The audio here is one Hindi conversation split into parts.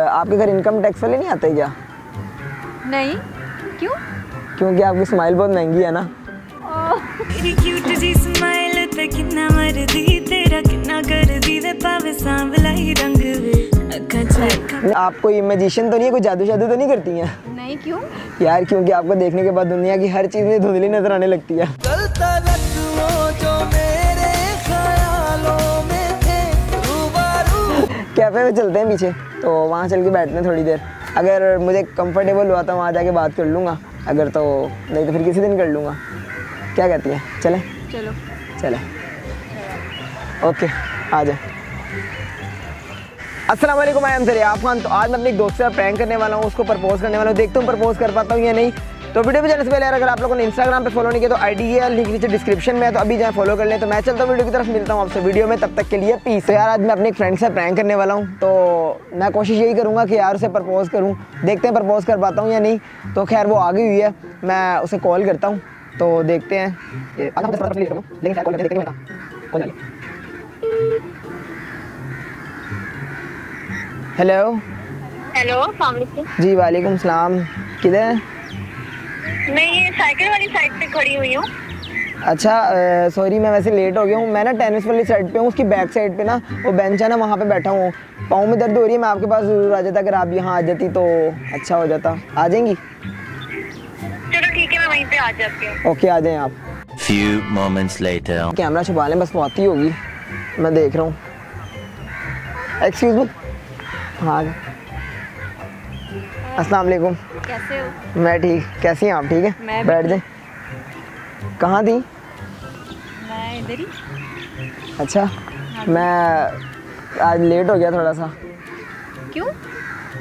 आपके घर इनकम टैक्स वाले नहीं आते क्या? नहीं। क्यों? क्योंकि आपकी स्माइल बहुत महँगी है ना। ते किन्ना मरदी तेरा किन्ना करदी वे पावे सांवला रंग वे। अखा चैका। आप कोई मैजिशियन तो नहीं है कोई जादू शादू तो नहीं करती हैं? नहीं क्यों? यार क्योंकि आपको देखने के बाद दुनिया की हर चीज़ में धुंधली नज़र आने लगती है। कैफ़े में चलते हैं पीछे तो वहाँ चल के बैठते हैं थोड़ी देर। अगर मुझे कंफर्टेबल हुआ तो वहाँ जाके बात कर लूँगा। अगर तो नहीं तो फिर किसी दिन कर लूँगा। क्या कहती हैं? चले? चलो। चले। ओके आ जाए वालेकुम, आई एम सरियाब खान तो आज मैं अपनी दोस्त से प्रैंक करने वाला हूँ, उसको प्रपोज करने वाला हूँ। देखता हूँ प्रपोज कर पाता हूँ या नहीं। तो वीडियो पे जाने से पहले अगर आप लोगों ने इंस्टाग्राम पे फॉलो नहीं किया तो आईडी है लिंक नीचे डिस्क्रिप्शन में है तो अभी जाए फॉलो कर लें। तो मैं चलता हूँ वीडियो की तरफ़, मिलता हूँ आपसे वीडियो में, तब तक के लिए पीस तो यार, आज मैं अपने एक फ्रेंड से प्रैंक करने वाला हूँ तो मैं कोशिश यही करूँगा कि यार उसे प्रपोज करूँ। देखते हैं प्रपोज कर पाता हूँ या नहीं। तो खैर, वो आ गई हुई है, मैं उसे कॉल करता हूँ। तो देखते हैं ये- आधा घंटा से लेकर लेकिन शायद कॉल करके देखते हैं क्या कौन आ गया हेलो हेलो जी वालेकुम सलाम। किधर मैं ये साइकिल वाली साइड पे खड़ी हुई हूँ। अच्छा सॉरी मैं वैसे लेट हो गया हूँ। मैं ना टेनिस वाली साइड पे हूँ उसकी बैक साइड पे ना वो बेंच है ना वहाँ पे बैठा हूँ। पाँव में दर्द हो रही है मैं आपके पास ज़रूर आ जाता। अगर आप यहाँ आ जाती तो अच्छा हो जाता। आ जाएँगी? चलो ठीक है मैं वहीं पे आ जाती हूँ। ओके आ जाएँ आप। Few moments later. कैमरा छुपा लें बस वो आती होगी। मैं देख रहा हूँ। एक्सक्यूज मी हाँ। अस्सलाम वालेकुम। कैसे हो? मैं ठीक कैसी हैं आप ठीक है? मैं बैठ जाए। कहाँ थी? मैं इधर ही। अच्छा मैं आज लेट हो गया थोड़ा सा। क्यों?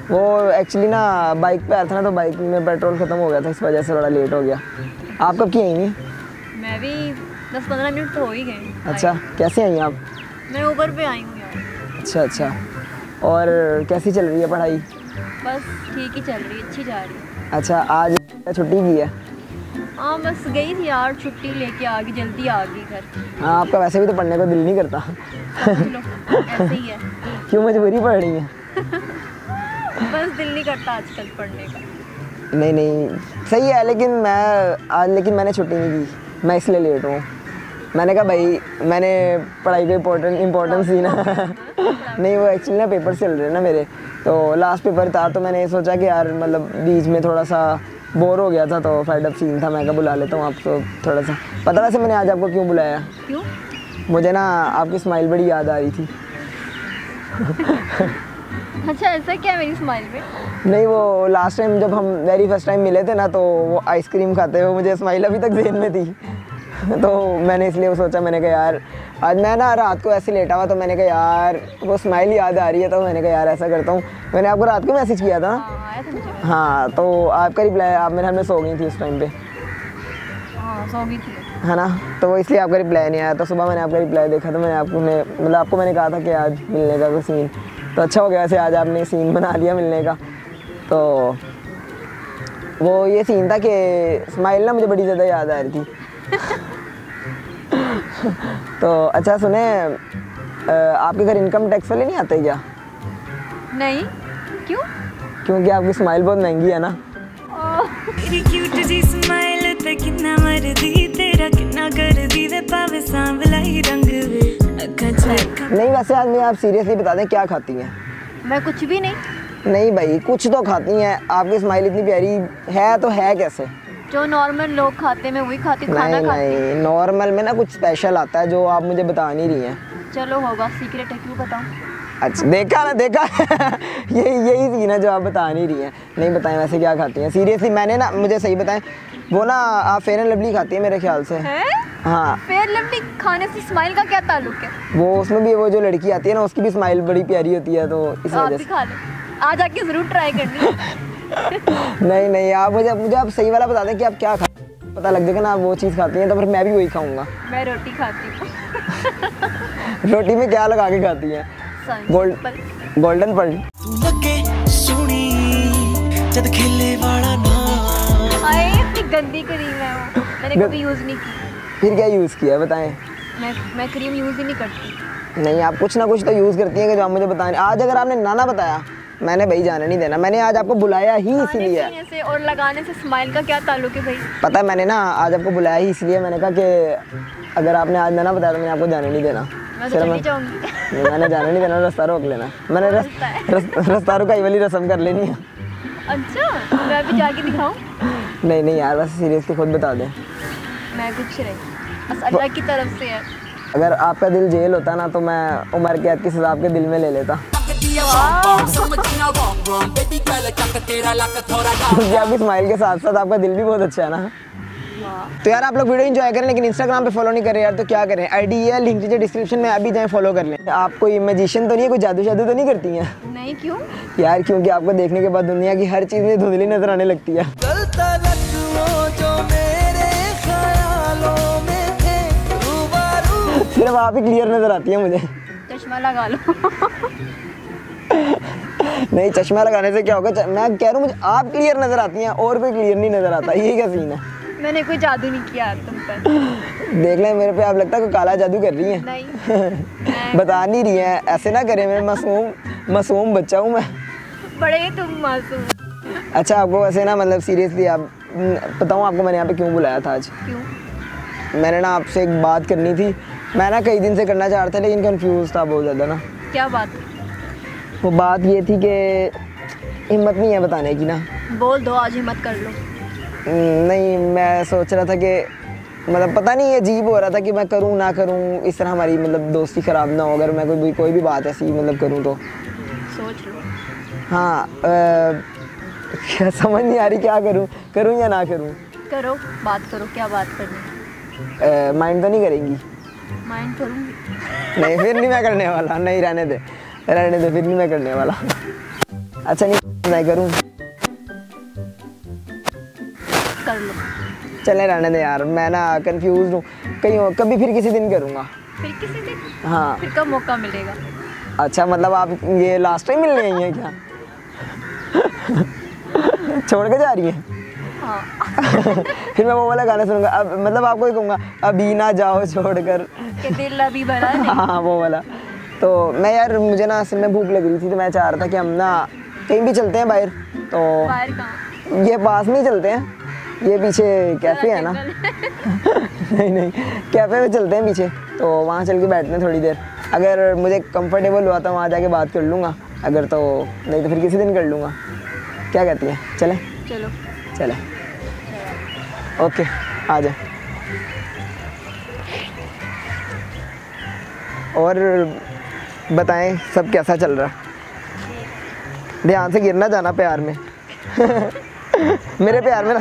वो एक्चुअली ना बाइक पे आया था ना तो बाइक में पेट्रोल ख़त्म हो गया था इस वजह से थोड़ा लेट हो गया। आप कब की आई नहीं मैं भी दस पंद्रह मिनट तो हो ही गए। अच्छा कैसे आई आप? मैं ऊबर पे आई हूँ अच्छा अच्छा। और कैसी चल रही है पढ़ाई? बस ठीक ही चल रही है अच्छी जा रही है। अच्छा आज छुट्टी की है? हाँ बस गई थी यार छुट्टी लेके आ गई जल्दी आ गई घर। हाँ आपका वैसे भी तो पढ़ने का दिल नहीं करता। ऐसे ही है। क्यों मजबूरी पढ़ रही है? बस दिल नहीं करता आजकल पढ़ने का। नहीं नहीं सही है लेकिन मैं आज लेकिन मैंने छुट्टी नहीं की। मैं इसलिए लेट हूँ। मैंने कहा भाई मैंने पढ़ाई को इम्पोर्टेंट इम्पोर्टेंस दी ना नहीं वो एक्चुअली ना पेपर चल रहे ना मेरे। तो लास्ट पेपर था तो मैंने सोचा कि यार मतलब बीच में थोड़ा सा बोर हो गया था तो फाइड अप सीन था। मैं कहा बुला लेता हूँ आपको थोड़ा सा। पता वैसे मैंने आज आपको क्यों बुलाया? क्यों? मुझे ना आपकी स्माइल बड़ी याद आ रही थी। अच्छा ऐसा क्या मेरी स्माइल पे? नहीं वो लास्ट टाइम जब हम वेरी फ़र्स्ट टाइम मिले थे ना तो वो आइसक्रीम खाते हुए मुझे स्माइल अभी तक जेन में थी। तो मैंने इसलिए वो सोचा मैंने कहा यार आज मैं ना रात को ऐसे लेटा हुआ तो मैंने कहा यार वो स्माइल याद आ रही है तो मैंने कहा यार ऐसा करता हूँ। मैंने आपको रात को मैसेज किया था ना? हाँ हाँ तो आपका रिप्लाई आप मेरे में सो गई थी उस टाइम पे। हाँ सो गई थी। है ना? तो वो इसलिए आपका रिप्लाई नहीं आया तो सुबह मैंने आपका रिप्लाई देखा तो मैंने आपको मतलब आपको मैंने कहा था कि आज मिलने का कोई सीन तो अच्छा हो गया वैसे आज आपने सीन बना लिया मिलने का। तो वो ये सीन था कि स्माइल ना मुझे बड़ी ज़्यादा याद आ रही थी। तो अच्छा सुने आपके घर इनकम टैक्स वाले नहीं आते क्या? नहीं क्यों? क्योंकि आपकी स्माइल बहुत महँगी है ना। क्यूट जी स्माइल किन्ना मरदी तेरा किन्ना करदी वे पावे सांवला रंग वे। नहीं वैसे आज मैं आप सीरियसली बता दें क्या खाती हैं? मैं कुछ भी नहीं। नहीं भाई कुछ तो खाती हैं। आपकी स्माइल इतनी प्यारी है तो है कैसे? जो नॉर्मल लोग खाते हैं मैं वही खाती खाना नहीं खाती। नहीं नॉर्मल में ना कुछ स्पेशल आता है जो आप मुझे बता नहीं रही हैं। चलो होगा सीक्रेट है क्यों बताऊँ? अच्छा देखा ना देखा। यही यही सीन है जो आप बता नहीं रही हैं। नहीं बताएँ वैसे क्या खाती हैं। सीरियसली मैंने ना मुझे सही बताएँ वो ना आप फेयर एंड लवली खाती है मेरे ख्याल से। है? हाँ। फेयर लवली खाने से स्माइल का क्या ताल्लुक है? वो उसमें भी वो जो लड़की आती है ना उसकी भी स्माइल बड़ी प्यारी होती है तो इस वजह से। आज आके ज़रूर ट्राई करनी। नहीं नहीं आप मुझे मुझे आप सही वाला बता दें कि आप क्या खा पता लग जाएगा ना आप वो चीज़ खाती हैं तो फिर मैं भी वही खाऊँगा। मैं रोटी खाती हूँ। रोटी में क्या लगा के खाती हैं? गोल्ड गोल्डन पर्ल खेलने वाला ना आए गंदी क्रीम है मैंने कभी यूज़ नहीं की। फिर क्या यूज़ किया बताएँ? मैं मैं क्रीम यूज़ ही नहीं करती। नहीं आप कुछ ना कुछ तो यूज़ करती हैं कि जो आप मुझे बताएँ आज अगर आपने नाना बताया मैंने भाई जाने नहीं देना। मैंने आज आपको बुलाया ही इसीलिए। से और लगाने से स्माइल का क्या ताल्लुक है भाई? पता है मैंने ना आज आपको बुलाया ही इसलिए। मैंने कहा कि अगर आपने आज ना बताया तो मैंने आपको जाने नहीं देना। मैं तो मैंने जाने नहीं देना रास्ता रोक लेना। मैंने रस, रस, रास्ता रुकाई वाली रस्म कर लेनी है। अच्छा मैं अभी जाके दिखाऊँ? नहीं नहीं यार बस सीरियसली खुद बता दें। मैं कुछ नहीं। बस अल्लाह की तरफ़ से है। अगर आपका दिल जेल होता ना तो मैं उम्र कैद की सजा आपके दिल में ले लेता। आपकी स्माइल के साथ साथ आपका दिल भी बहुत अच्छा है ना। तो यार आप लोग वीडियो एंजॉय करें लेकिन इंस्टाग्राम पे फॉलो नहीं करें यार तो क्या करें? आईडी है लिंक नीचे डिस्क्रिप्शन में अभी जाएँ फॉलो कर लें। आप कोई मैजिशियन तो नहीं है कोई जादू शादू तो नहीं करती हैं? नहीं क्यों? यार क्योंकि आपको देखने के बाद दुनिया की हर चीज़ में धुंधली नज़र आने लगती है। सिर्फ़ आप ही क्लियर नज़र आती है मुझे। चश्मा लगा लो। नहीं चश्मा लगाने से क्या होगा? मैं कह रहा हूँ मुझे आप क्लियर नज़र आती हैं और कोई क्लियर नहीं नज़र आता। ये क्या सीन है? मैंने कोई जादू नहीं किया तुम पर। देख लें मेरे पे आप लगता है कोई काला जादू कर रही हैं। नहीं। बता नहीं रही हैं ऐसे ना करें मैं मासूम मासूम बच्चा हूँ मैं। बड़े तुम मासूम। अच्छा आपको वैसे ना मतलब सीरियसली आप बताऊँ आपको मैंने यहाँ पे क्यों बुलाया था आज? क्यों? मैंने ना आपसे एक बात करनी थी। मैं ना कई दिन से करना चाह रहा था लेकिन कंफ्यूज था बहुत ज़्यादा ना। क्या बात वो बात ये थी कि हिम्मत नहीं है बताने की ना। बोल दो आज हिम्मत कर लो। हम्म, नहीं मैं सोच रहा था कि मतलब पता नहीं अजीब हो रहा था कि मैं करूँ ना करूँ इस तरह हमारी मतलब दोस्ती ख़राब ना हो अगर मैं कोई कोई भी बात ऐसी मतलब करूँ तो। सोच लो। हाँ अ, क्या समझ नहीं आ रही क्या करूँ करूँ या ना करूँ? करो बात करो क्या बात करनी माइंड तो नहीं करेंगी? माइंड करूँगी। नहीं फिर नहीं मैं करने वाला नहीं रहने दे। रहने दे फिर नहीं मैं करने वाला। अच्छा नहीं मैं करूँ। कर लो। चले रहने दे यार मैं ना कंफ्यूज हूँ। कहीं कभी फिर किसी दिन करूँगा। फिर किसी दिन? हाँ। फिर कब मौका मिलेगा? अच्छा मतलब आप ये लास्ट टाइम मिलने आई हैं क्या? छोड़ के जा रही हैं? हाँ। फिर मैं वो वाला गाना सुनूँगा। अब मतलब आपको ही कहूँगा अभी ना जाओ छोड़कर। दिल अभी भरा हाँ वो वाला। तो मैं यार मुझे ना असल में भूख लग रही थी तो मैं चाह रहा था कि हम ना कहीं भी चलते हैं बाहर। तो बाहर ये पास में चलते हैं। ये पीछे कैफ़े है ना? नहीं नहीं कैफ़े में चलते हैं पीछे। तो वहाँ चल के बैठते हैं थोड़ी देर। अगर मुझे कंफर्टेबल हुआ तो वहाँ जाके बात कर लूँगा। अगर तो नहीं तो फिर किसी दिन कर लूँगा। क्या कहती है? चले? चलो। चलें। ओके आ जाए और बताएँ, सब कैसा चल रहा? ध्यान से गिरना जाना प्यार में। मेरे प्यार में ना